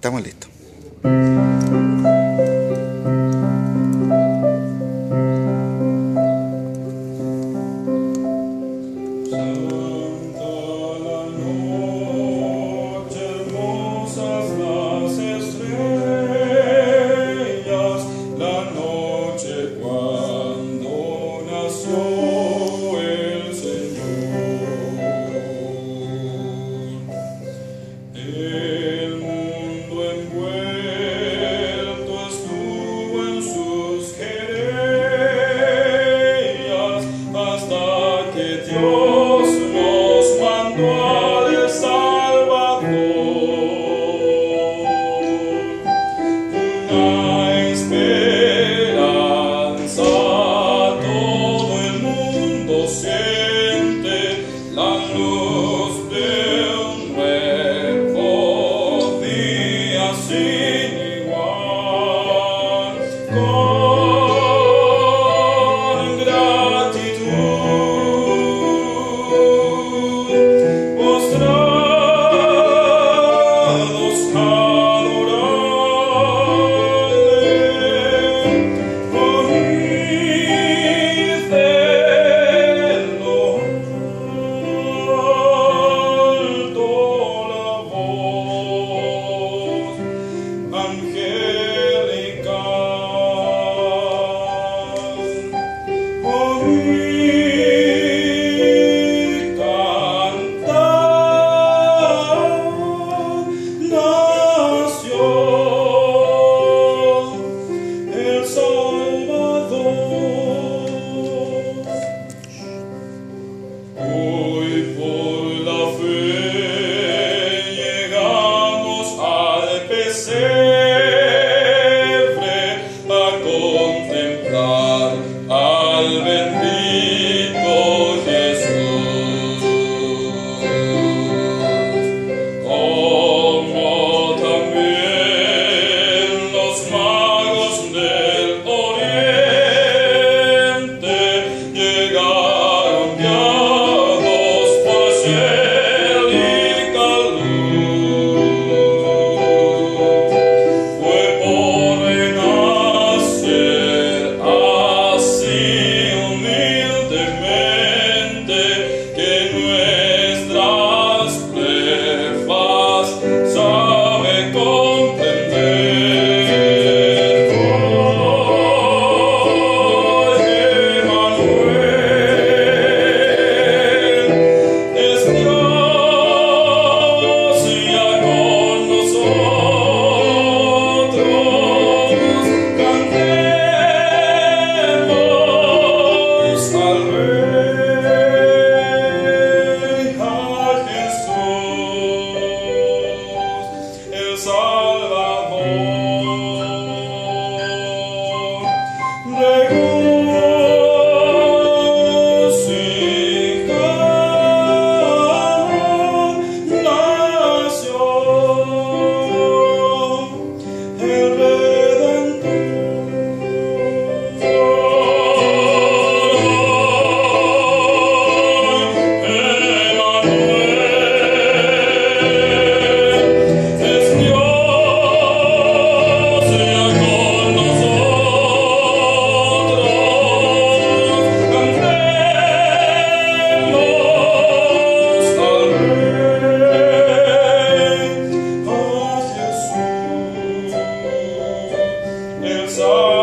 Estamos listos. in So.